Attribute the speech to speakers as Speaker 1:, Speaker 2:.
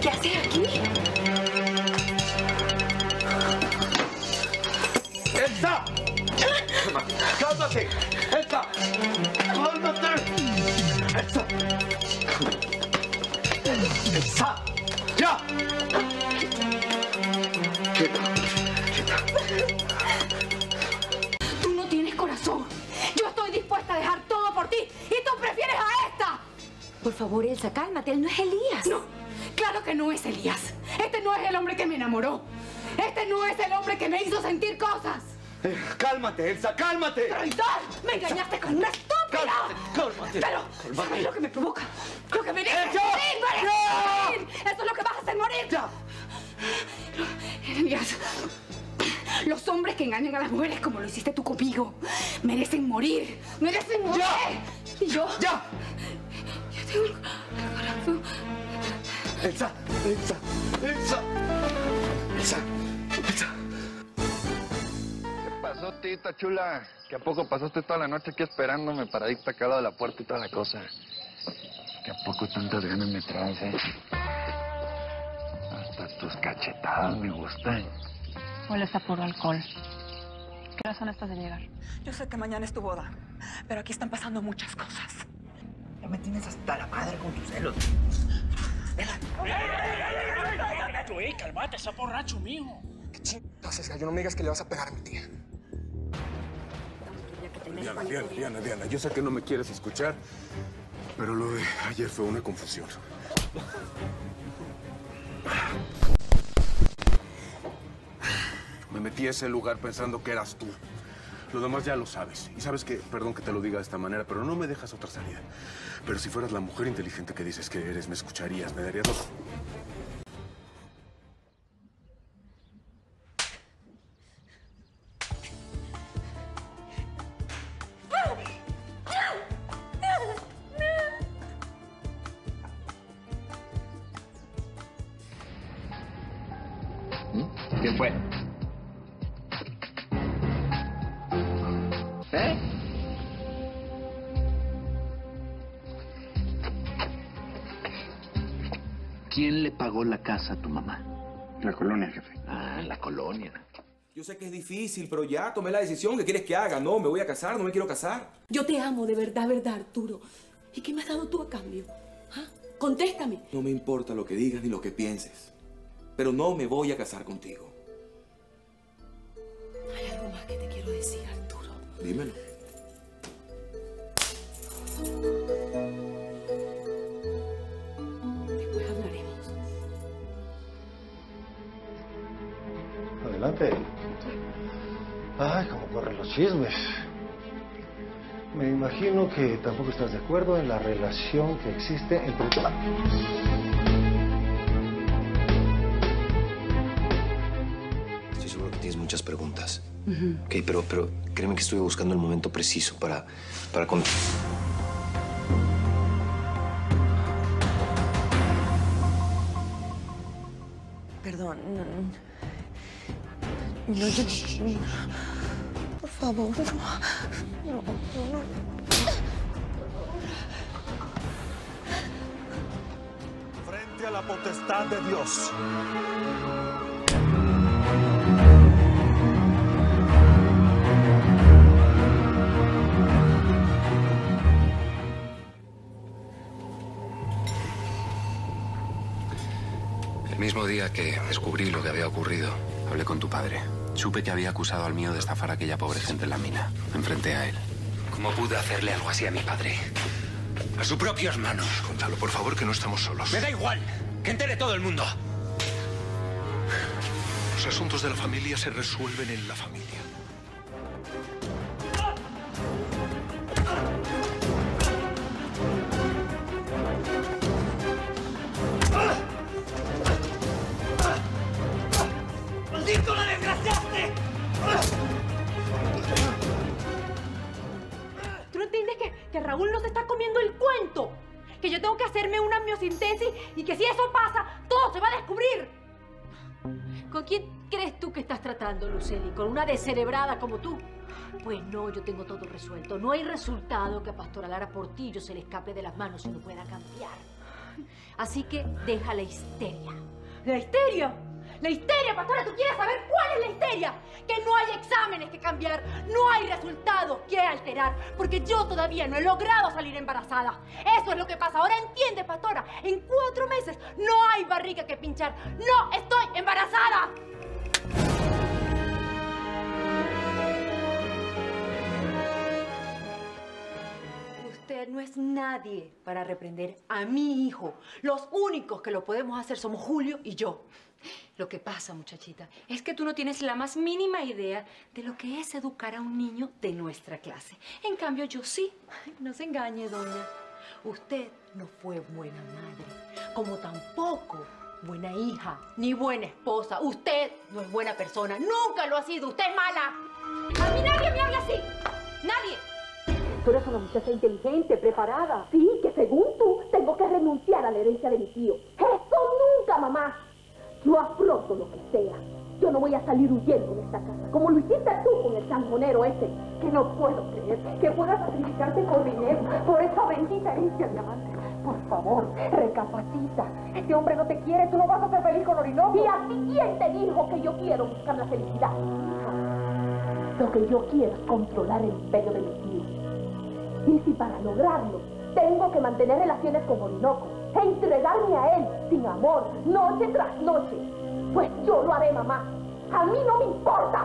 Speaker 1: ¿Qué haces aquí? ¡Elsa! ¡Cálmate! ¡Elsa! ¡Cálmate! ¡Elsa! ¡Elsa! ¡Ya!
Speaker 2: Por
Speaker 3: favor, Elsa, cálmate. Él no es Elías.
Speaker 2: No, claro que no es Elías. Este no es el hombre que me enamoró. Este no es el hombre que me hizo sentir cosas.
Speaker 1: Eh, cálmate, Elsa, cálmate.
Speaker 2: ¡Traidor! ¡Me engañaste con una estúpida!
Speaker 1: Cálmate, cálmate.
Speaker 2: Pero,
Speaker 1: Cálmate.
Speaker 2: ¿sabes lo que me provoca? Lo que me deja
Speaker 1: ¡Eh, ya!
Speaker 2: morir,
Speaker 1: ¡Ya!
Speaker 2: morir. Eso es lo que vas a hacer morir.
Speaker 1: Ya.
Speaker 2: Elías, los hombres que engañan a las mujeres como lo hiciste tú conmigo merecen morir. Merecen morir.
Speaker 1: ¡Ya!
Speaker 2: Y yo,
Speaker 1: ¡Ya!
Speaker 2: Yo tengo el corazón.
Speaker 1: Elsa, Elsa, Elsa. Elsa, Elsa.
Speaker 4: ¿Qué pasó, tita chula? ¿Que a poco pasaste toda la noche aquí esperándome para irte acá al lado de la puerta y toda la cosa? ¿Que a poco tantas ganas me traes, eh? Hasta tus cachetadas me gustan.
Speaker 5: Huele a puro alcohol. ¿Qué horas son estas de llegar?
Speaker 6: Yo sé que mañana es tu boda, pero aquí están pasando muchas cosas.
Speaker 1: Me tienes hasta la madre con tus celos.
Speaker 7: Ey, calmate, está borracho, mijo.
Speaker 8: ¿Qué chingados, gallo? No me digas que le vas a pegar a mi tía.
Speaker 9: Diana, Diana, Diana, Diana, yo sé que no me quieres escuchar, pero lo de ayer fue una confusión. Me metí a ese lugar pensando que eras tú. Lo demás ya lo sabes. Y sabes que, perdón que te lo diga de esta manera, pero no me dejas otra salida. Pero si fueras la mujer inteligente que dices que eres, me escucharías, me darías dos.
Speaker 4: ¿Eh?
Speaker 10: ¿Quién le pagó la casa a tu mamá?
Speaker 4: La colonia, jefe.
Speaker 10: Ah, la colonia.
Speaker 11: Yo sé que es difícil, pero ya tomé la decisión. ¿Qué quieres que haga? No, me voy a casar, no me quiero casar.
Speaker 2: Yo te amo de verdad, verdad, Arturo. ¿Y qué me has dado tú a cambio? ¿Ah? Contéstame.
Speaker 11: No me importa lo que digas ni lo que pienses. Pero no me voy a casar contigo.
Speaker 2: Hay algo más que te quiero decir, Arturo.
Speaker 11: Dímelo.
Speaker 2: Después hablaremos.
Speaker 12: Adelante. Ay, cómo corren los chismes. Me imagino que tampoco estás de acuerdo en la relación que existe entre...
Speaker 13: muchas preguntas. Ok, pero, pero créeme que estuve buscando el momento preciso para, para con...
Speaker 6: Perdón. No, no, yo- por favor, no. No, no, no.
Speaker 14: Frente a la potestad de Dios.
Speaker 15: Mismo día que descubrí lo que había ocurrido, hablé con tu padre. Supe que había acusado al mío de estafar a aquella pobre gente en la mina. Me enfrenté a él.
Speaker 10: ¿Cómo pude hacerle algo así a mi padre? A sus propias manos.
Speaker 9: Gonzalo, por favor, que no estamos solos.
Speaker 10: Me da igual. Que entere todo el mundo.
Speaker 9: Los asuntos de la familia se resuelven en la familia.
Speaker 3: Raúl nos está comiendo el cuento? Que yo tengo que hacerme una miosintesis y que si eso pasa, todo se va a descubrir. ¿Con quién crees tú que estás tratando, Luceli? ¿Con una descerebrada como tú? Pues no, yo tengo todo resuelto. No hay resultado que a Pastora Lara Portillo se le escape de las manos y no pueda cambiar. Así que deja la histeria.
Speaker 2: ¿La histeria?
Speaker 3: La histeria, pastora, ¿tú quieres saber cuál es la histeria? Que no hay exámenes que cambiar, no hay resultados que alterar, porque yo todavía no he logrado salir embarazada. Eso es lo que pasa. Ahora entiende, pastora, en cuatro meses no hay barriga que pinchar. No estoy embarazada. Usted no es nadie para reprender a mi hijo. Los únicos que lo podemos hacer somos Julio y yo.
Speaker 16: Lo que pasa, muchachita, es que tú no tienes la más mínima idea de lo que es educar a un niño de nuestra clase. En cambio, yo sí.
Speaker 3: Ay, No se engañe, doña. Usted no fue buena madre, como tampoco buena hija, ni buena esposa. Usted no es buena persona, nunca lo ha sido. Usted es mala. A mí nadie me habla así. Nadie.
Speaker 17: Tú eres una muchacha inteligente, preparada. Sí, que según tú tengo que renunciar a la herencia de mi tío. ¡Eso nunca, mamá! Yo afronto lo que sea. Yo no voy a salir huyendo de esta casa, como lo hiciste tú con el sanjonero ese, que no puedo creer que puedas sacrificarte por dinero, por esa bendita herencia de amante. Por favor, recapacita. Este hombre no te quiere, tú no vas a ser feliz con Orinoco. ¿Y a ti quién te dijo que yo quiero buscar la felicidad? Lo que yo quiero es controlar el imperio de mi tío. Y si para lograrlo tengo que mantener relaciones con Orinoco e entregarme a él sin amor, noche tras noche, pues yo lo haré, mamá. A mí no me importa.